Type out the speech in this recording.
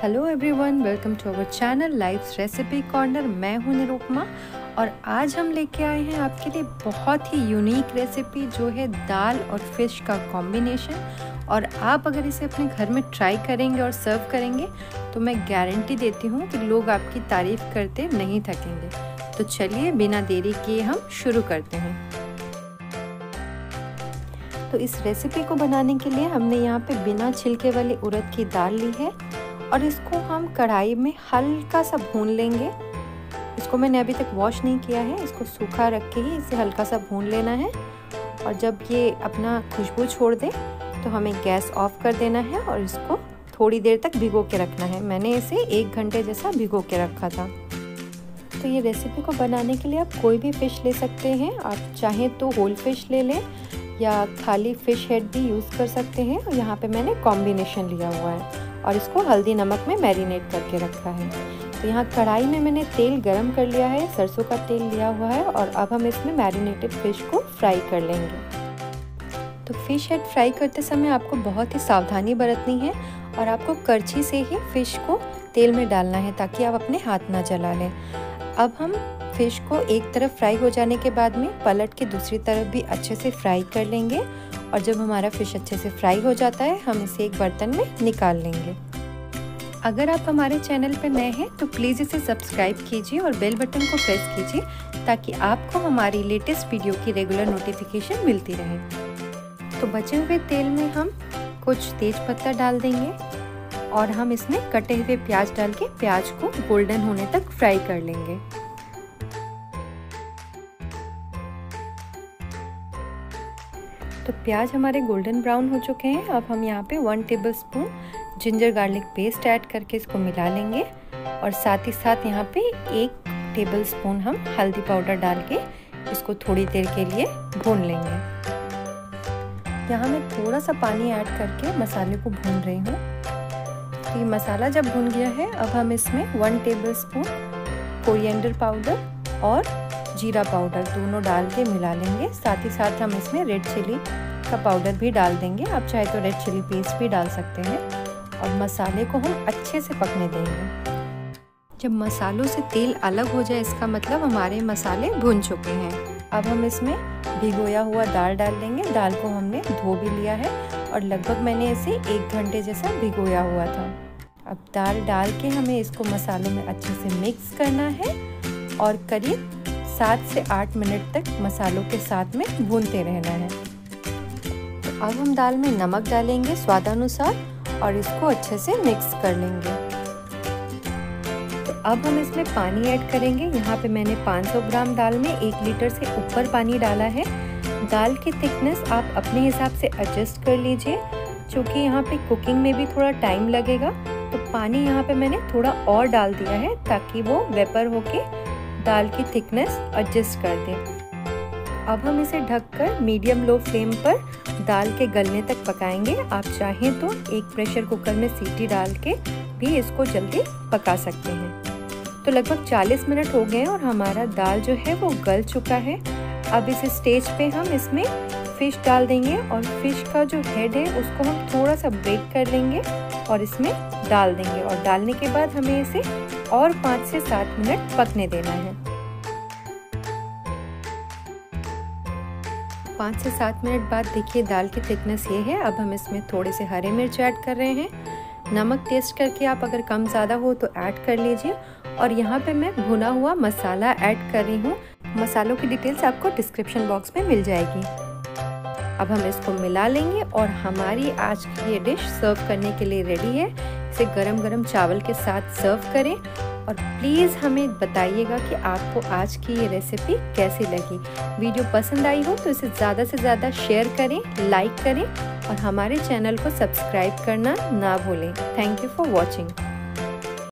Hello everyone welcome to our channel life recipe corner मैं हूँ निरुपमा और आज हम लेके आए हैं आपके लिए बहुत ही यूनिक रेसिपी जो है दाल और फ़िश का कॉम्बिनेशन और आप अगर इसे अपने घर में ट्राई करेंगे और सर्व करेंगे तो मैं गारंटी देती हूँ कि लोग आपकी तारीफ़ करते नहीं थकेंगे। तो चलिए बिना देरी किए हम शुरू करते हैं। तो इस रेसिपी को बनाने के लिए हमने यहाँ पे बिना छिलके वाली उड़द की दाल ली है। और इसको हम कढ़ाई में हल्का सा भून लेंगे। इसको मैंने अभी तक वॉश नहीं किया है, इसको सूखा रख के ही इसे हल्का सा भून लेना है। और जब ये अपना खुशबू छोड़ दे तो हमें गैस ऑफ़ कर देना है और इसको थोड़ी देर तक भिगो के रखना है। मैंने इसे एक घंटे जैसा भिगो के रखा था। तो ये रेसिपी को बनाने के लिए आप कोई भी फ़िश ले सकते हैं। आप चाहें तो होल फ़िश ले लें या खाली फ़िश हेड भी यूज़ कर सकते हैं। यहाँ पे मैंने कॉम्बिनेशन लिया हुआ है। और इसको हल्दी नमक में मैरिनेट करके रखा है। तो यहाँ कढ़ाई में मैंने तेल गरम कर लिया है, सरसों का तेल लिया हुआ है और अब हम इसमें मैरिनेटेड फ़िश को फ्राई कर लेंगे। तो फ़िश हेड फ्राई करते समय आपको बहुत ही सावधानी बरतनी है और आपको करछी से ही फ़िश को तेल में डालना है ताकि आप अपने हाथ ना जला लें अब हम फ़िश को एक तरफ़ फ्राई हो जाने के बाद में पलट के दूसरी तरफ़ भी अच्छे से फ्राई कर लेंगे और जब हमारा फ़िश अच्छे से फ्राई हो जाता है, हम इसे एक बर्तन में निकाल लेंगे। अगर आप हमारे चैनल पर नए हैं तो प्लीज़ इसे सब्सक्राइब कीजिए और बेल बटन को प्रेस कीजिए, ताकि आपको हमारी लेटेस्ट वीडियो की रेगुलर नोटिफिकेशन मिलती रहे। तो बचे हुए तेल में हम कुछ तेज पत्ता डाल देंगे और हम इसमें कटे हुए प्याज डाल के प्याज को गोल्डन होने तक फ्राई कर लेंगे। तो प्याज हमारे गोल्डन ब्राउन हो चुके हैं। अब हम यहाँ पे one tablespoon ginger garlic paste add करके इसको मिला लेंगे। और साथ ही साथ यहाँ पे एक टेबल स्पून हम हल्दी पाउडर डाल के इसको थोड़ी देर के लिए भून लेंगे। यहाँ मैं थोड़ा सा पानी ऐड करके मसाले को भून रही हूँ। तो ये मसाला जब भून गया है, अब हम इसमें one tablespoon coriander powder और जीरा पाउडर दोनों डाल के मिला लेंगे। साथ ही साथ हम इसमें रेड चिली का पाउडर भी डाल देंगे। आप चाहे तो रेड चिली पेस्ट भी डाल सकते हैं और मसाले को हम अच्छे से पकने देंगे। जब मसालों से तेल अलग हो जाए, इसका मतलब हमारे मसाले भुन चुके हैं। अब हम इसमें भिगोया हुआ दाल डाल देंगे। दाल को हमने धो भी लिया है और लगभग मैंने इसे एक घंटे जैसा भिगोया हुआ था। अब दाल डाल के हमें इसको मसालों में अच्छे से मिक्स करना है और करीब सात से आठ मिनट तक मसालों के साथ में भूनते रहना है। तो अब हम दाल में नमक डालेंगे स्वादानुसार और इसको अच्छे से मिक्स कर लेंगे। तो अब हम इसमें पानी ऐड करेंगे। यहाँ पे मैंने 500 ग्राम दाल में एक लीटर से ऊपर पानी डाला है। दाल की थिकनेस आप अपने हिसाब से एडजस्ट कर लीजिए। क्योंकि यहाँ पे कुकिंग में भी थोड़ा टाइम लगेगा तो पानी यहाँ पे मैंने थोड़ा और डाल दिया है ताकि वो वेपर होके दाल की थिकनेस एडजस्ट कर दें। अब हम इसे ढककर मीडियम लो फ्लेम पर दाल के गलने तक पकाएँगे। आप चाहें तो एक प्रेशर कुकर में सीटी डाल के भी इसको जल्दी पका सकते हैं। तो लगभग 40 मिनट हो गए और हमारा दाल जो है वो गल चुका है। अब इस स्टेज पे हम इसमें फ़िश डाल देंगे और फ़िश का जो हेड है उसको हम थोड़ा सा ब्रेक कर लेंगे और इसमें डाल देंगे। और डालने के बाद हमें इसे और पाँच से सात मिनट पकने देना है। पाँच से सात मिनट बाद देखिए दाल की थिकनेस ये है, अब हम इसमें थोड़े से हरे मिर्च ऐड कर रहे हैं। नमक टेस्ट करके आप अगर कम ज़्यादा हो तो ऐड कर लीजिए। और यहाँ पे मैं भुना हुआ मसाला ऐड कर रही हूँ। मसालों की डिटेल्स आपको डिस्क्रिप्शन बॉक्स में मिल जाएगी। अब हम इसको मिला लेंगे और हमारी आज की ये डिश सर्व करने के लिए रेडी है। इसे गरम गरम चावल के साथ सर्व करें। और प्लीज़ हमें बताइएगा कि आपको आज की ये रेसिपी कैसी लगी। वीडियो पसंद आई हो तो इसे ज़्यादा से ज़्यादा शेयर करें लाइक करें और हमारे चैनल को सब्सक्राइब करना ना भूलें। Thank you for watching